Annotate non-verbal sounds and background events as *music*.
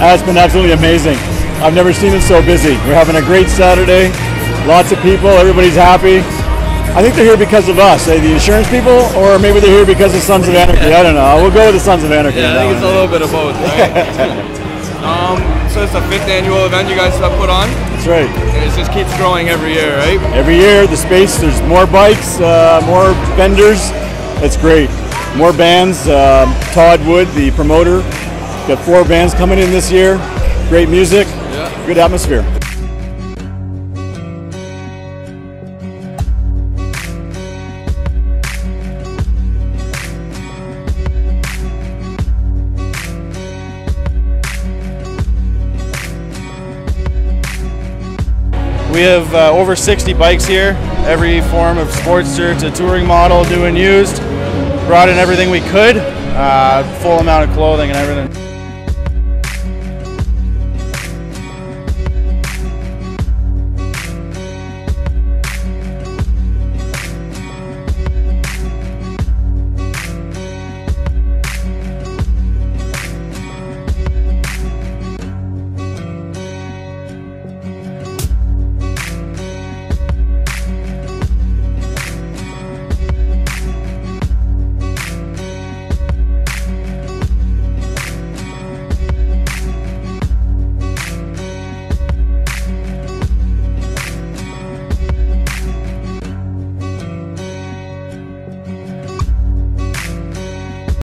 That's been absolutely amazing. I've never seen it so busy. We're having a great Saturday. Lots of people. Everybody's happy. I think they're here because of us, eh? the insurance people, or maybe they're here because of Sons of Anarchy. I don't know. We'll go with the Sons of Anarchy. Yeah, I think it's a little bit of both, right? *laughs* um, so it's the fifth annual event you guys have put on. That's right. And it just keeps growing every year, right? Every year, the space, there's more bikes, uh, more vendors. It's great. More bands. Um, Todd Wood, the promoter, got four bands coming in this year. Great music, Yeah. good atmosphere. We have uh, over 60 bikes here, every form of Sportster to touring model, new and used. Brought in everything we could, uh, full amount of clothing and everything.